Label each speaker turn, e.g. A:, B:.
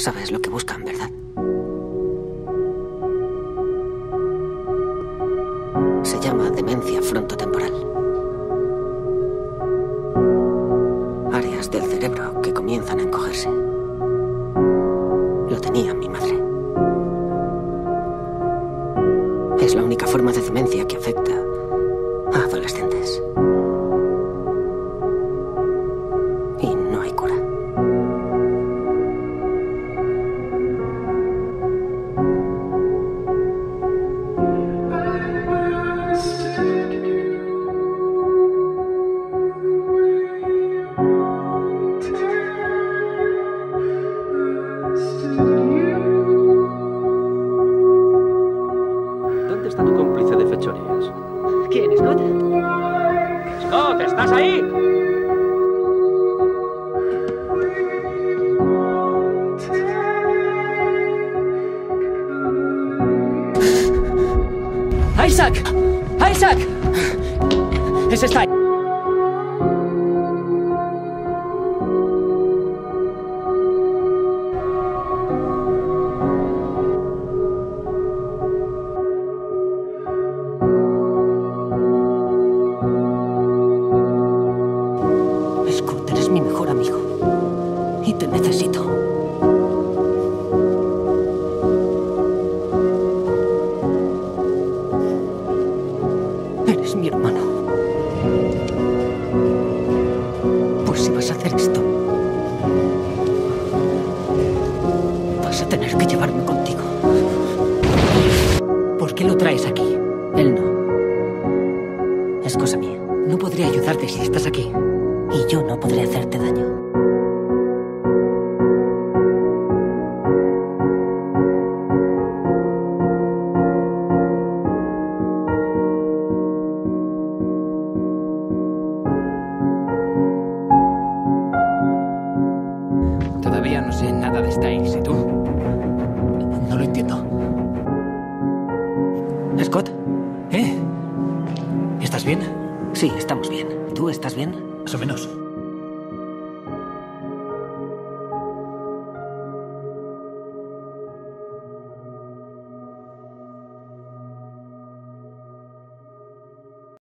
A: Sabes lo que buscan, ¿verdad? Se llama demencia frontotemporal. Áreas del cerebro que comienzan a encogerse. Lo tenía mi madre. Es la única forma de demencia que afecta a adolescentes.
B: ¿Dónde está tu cómplice de fechorías?
C: ¿Quién, Scott?
B: ¡Scott, estás ahí!
C: ¡Isaac! ¡Isaac! ¡Es esta!
A: Te necesito. Eres mi hermano. Pues si vas a hacer esto, vas a tener que llevarme contigo.
C: ¿Por qué lo traes aquí?
A: Él no. Es cosa mía.
C: No podré ayudarte si estás aquí.
A: Y yo no podré hacerte daño.
D: Todavía no sé nada de Styles, ¿y tú?
C: No lo entiendo. Scott, ¿eh? ¿Estás bien?
A: Sí, estamos bien. ¿Tú estás bien?
C: Más o menos.